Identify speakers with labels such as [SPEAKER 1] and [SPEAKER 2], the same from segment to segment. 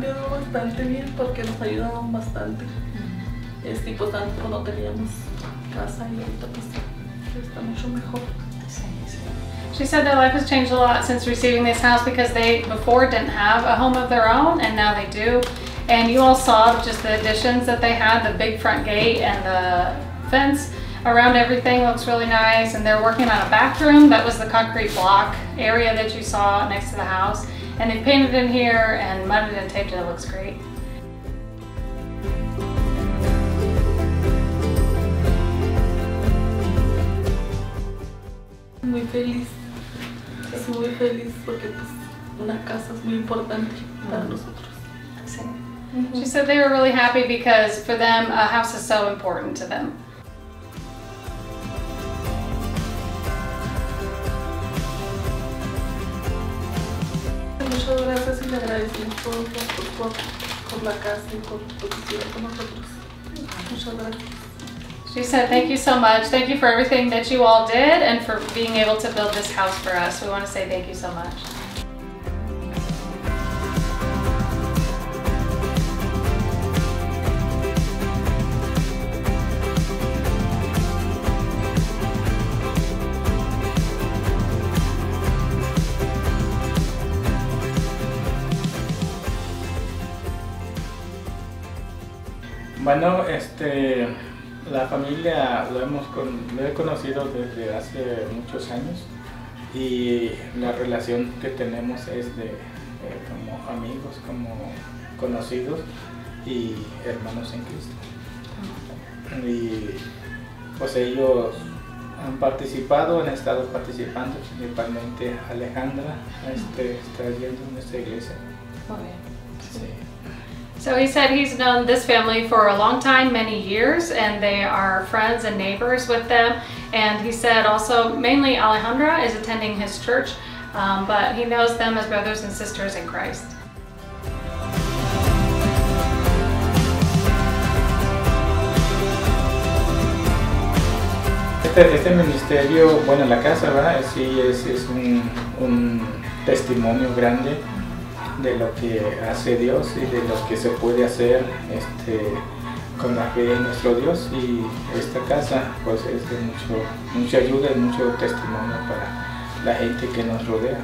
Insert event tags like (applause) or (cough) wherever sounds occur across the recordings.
[SPEAKER 1] bastante bien porque nos ayudaron bastante. Pues antes no teníamos casa y ahorita pues está mucho mejor.
[SPEAKER 2] She said their life has changed a lot since receiving this house because they before didn't have a home of their own and now they do. And you all saw just the additions that they had, the big front gate and the fence around everything looks really nice. And they're working on a bathroom. That was the concrete block area that you saw next to the house. And they painted in here and mudded and taped it. It looks great.
[SPEAKER 1] Muy feliz, es muy feliz porque pues una casa es muy importante para mm. nosotros.
[SPEAKER 2] She said they were really happy because for them, a house is so important to them.
[SPEAKER 1] Muchas gracias y le agradecemos todos nosotros por, por la casa y por con nosotros. Muchas gracias.
[SPEAKER 2] She said, Thank you so much. Thank you for everything that you all did and for being able to build this house for us. We want to say thank you so much.
[SPEAKER 3] Bueno, este, la familia lo hemos con, lo he conocido desde hace muchos años y la relación que tenemos es de eh, como amigos, como conocidos y hermanos en Cristo. Y pues ellos han participado, han estado participando, principalmente Alejandra, este, está yendo en nuestra iglesia. Sí.
[SPEAKER 2] So he said he's known this family for a long time, many years, and they are friends and neighbors with them. And he said also mainly Alejandra is attending his church, um, but he knows them as brothers and sisters in Christ.
[SPEAKER 3] Este, este ministerio, bueno, la casa, ¿verdad? Sí, es, es un, un testimonio grande de lo que hace Dios y de lo que se puede hacer este, con la fe en nuestro Dios y esta casa pues es de mucho, mucha ayuda y mucho testimonio para la gente que nos rodea.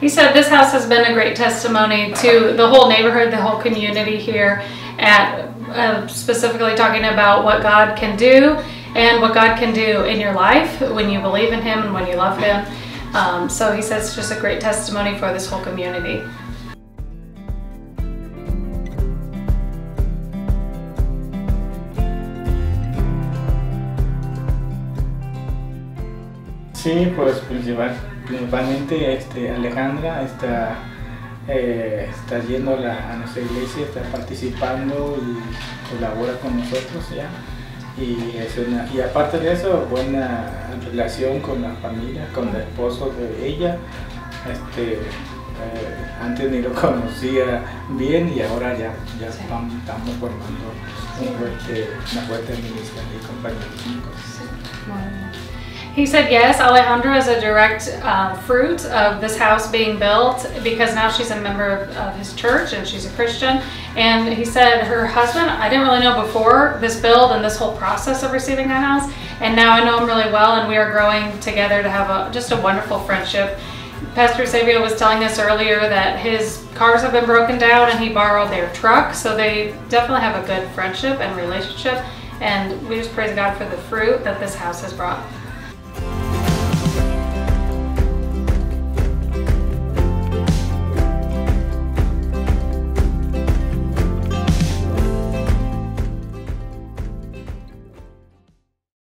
[SPEAKER 2] He said this house has been a great testimony to the whole neighborhood, the whole community here, at uh, specifically talking about what God can do and what God can do in your life when you believe in Him and when you love Him. Um, so he says it's just a great testimony for this whole community.
[SPEAKER 3] Sí, pues principal, principalmente este, Alejandra está, eh, está yendo la, a nuestra iglesia, está participando y colabora con nosotros ya. Y, es una, y aparte de eso, buena relación con la familia, con el esposo de ella. Este, eh, antes ni lo (laughs) conocía bien y ahora ya, ya estamos, estamos formando un fuerte, una fuerte amistad y compañerismo.
[SPEAKER 2] He said yes, Alejandra is a direct uh, fruit of this house being built because now she's a member of, of, his church and she's a Christian. And he said her husband, I didn't really know before this build and this whole process of receiving that house. And now I know him really well and we are growing together to have a, just a wonderful friendship. Pastor Savio was telling us earlier that his cars have been broken down and he borrowed their truck. So they definitely have a good friendship and relationship. And we just praise God for the fruit that this house has brought.